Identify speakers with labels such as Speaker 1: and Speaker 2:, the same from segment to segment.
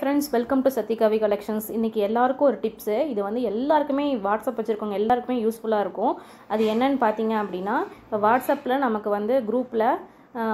Speaker 1: Friends welcome to Sathikavi collections இன்றைக்கி எல்லாருக்கும் ஒரு டிப்ஸு இது வந்து எல்லாருக்குமே வாட்ஸ்அப் வச்சுருக்கவங்க எல்லாருக்குமே யூஸ்ஃபுல்லாக இருக்கும். அது என்னன்னு பார்த்தீங்க அப்படின்னா இப்போ வாட்ஸ்அப்பில் நமக்கு வந்து குரூப்பில்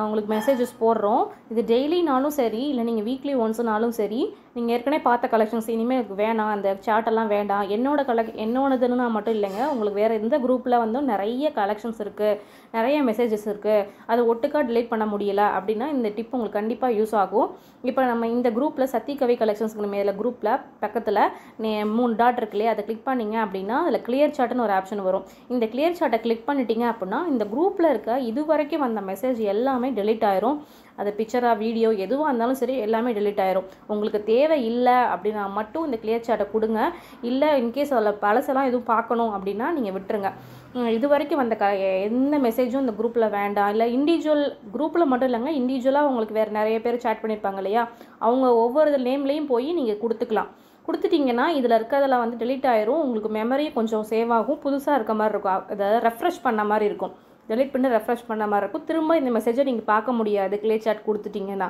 Speaker 1: உங்களுக்கு மெசேஜஸ் போடுறோம். இது டெய்லினாலும் சரி இல்லை நீங்கள் வீக்லி ஒன்ஸ்னாலும் சரி நீங்கள் ஏற்கனவே பார்த்த கலெக்ஷன்ஸ் இனிமேல் எனக்கு வேணாம் அந்த சார்ட்டெல்லாம் வேண்டாம். என்னோட கலெக் என்னோடதுன்னா மட்டும் இல்லைங்க. உங்களுக்கு வேறு எந்த குரூப்பில் வந்து நிறைய கலெக்ஷன்ஸ் இருக்குது நிறைய மெசேஜஸ் இருக்குது அதை ஒட்டுக்காக டிலீட் பண்ண முடியல அப்படின்னா இந்த டிப் உங்களுக்கு கண்டிப்பாக யூஸ் ஆகும். இப்போ நம்ம இந்த குரூப்பில் சத்தி கவி கலெக்ஷன்ஸ்க்கு மேலே குரூப்பில் பக்கத்தில் நீ மூணு டாட் இருக்கு இல்லையா? அதை கிளிக் பண்ணீங்க அப்படின்னா அதில் கிளியர் சார்ட்னு ஒரு ஆப்ஷன் வரும். இந்த கிளியர் சார்ட்டை கிளிக் பண்ணிட்டீங்க அப்படின்னா இந்த குரூப்பில் இருக்க இது வரைக்கும் வந்த மெசேஜ் எல்லாமே delete ஆயிரும். அது பிக்சராக வீடியோ எதுவாக இருந்தாலும் சரி எல்லாமே டெலிட் ஆயிரும். உங்களுக்கு தேவை இல்லை அப்படின்னா மட்டும் இந்த கிளியர் சாட்டை கொடுங்க. இல்லை இன்கேஸ் அதில் பழசெல்லாம் எதுவும் பார்க்கணும் அப்படின்னா நீங்கள் விட்டுருங்க. இது வரைக்கும் வந்த க எந்த மெசேஜும் இந்த குரூப்பில் வேண்டாம். இல்லை இண்டிவிஜுவல் குரூப்பில் மட்டும் இல்லைங்க இண்டிவிஜுவலாக உங்களுக்கு வேறு நிறைய பேர் சேட் பண்ணியிருப்பாங்க இல்லையா? அவங்க ஒவ்வொரு நேம்லேயும் போய் நீங்கள் கொடுத்துக்கலாம். கொடுத்துட்டிங்கன்னா இதில் இருக்கிறதெல்லாம் வந்து டெலிட் ஆயிரும். உங்களுக்கு மெமரி கொஞ்சம் சேவ் ஆகும். புதுசாக இருக்க மாதிரி இருக்கும். அதை ரெஃப்ரெஷ் பண்ண மாதிரி இருக்கும். டெலிட் பண்ணி ரெஃப்ரெஷ் பண்ண மாதிரி இருக்கும். திரும்ப இந்த மெசேஜை நீங்கள் பார்க்க முடியாது. கிளே சாட் கொடுத்துட்டிங்கன்னா.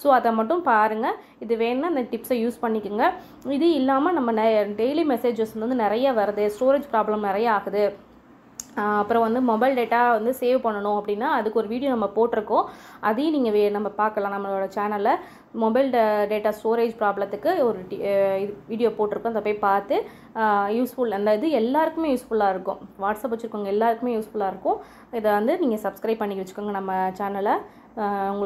Speaker 1: ஸோ அதை மட்டும் பாருங்கள் இது வேணும்னா இந்த டிப்ஸை யூஸ் பண்ணிக்கோங்க. இது இல்லாமல் நம்ம நெ டெய்லி மெசேஜஸ் வந்து நிறைய வருது. ஸ்டோரேஜ் ப்ராப்ளம் நிறைய ஆகுது. அப்புறம் வந்து மொபைல் டேட்டா வந்து சேவ் பண்ணணும் அப்படின்னா அதுக்கு ஒரு வீடியோ நம்ம போட்டிருக்கோம். அதையும் நீங்கள் வே நம்ம பார்க்கலாம் நம்மளோட சேனலில் மொபைல் டேட்டா ஸ்டோரேஜ் ப்ராப்ளத்துக்கு ஒரு டி- வீடியோ போட்டிருக்கோம். அதை போய் பார்த்து யூஸ்ஃபுல் அந்த இது எல்லாருக்குமே யூஸ்ஃபுல்லாக இருக்கும். வாட்ஸ்அப் வச்சுருக்கவங்க எல்லாருக்குமே யூஸ்ஃபுல்லாக இருக்கும். இதை வந்து நீங்கள் சப்ஸ்கிரைப் பண்ணி வச்சுக்கோங்க நம்ம சேனலை உங்களுக்கு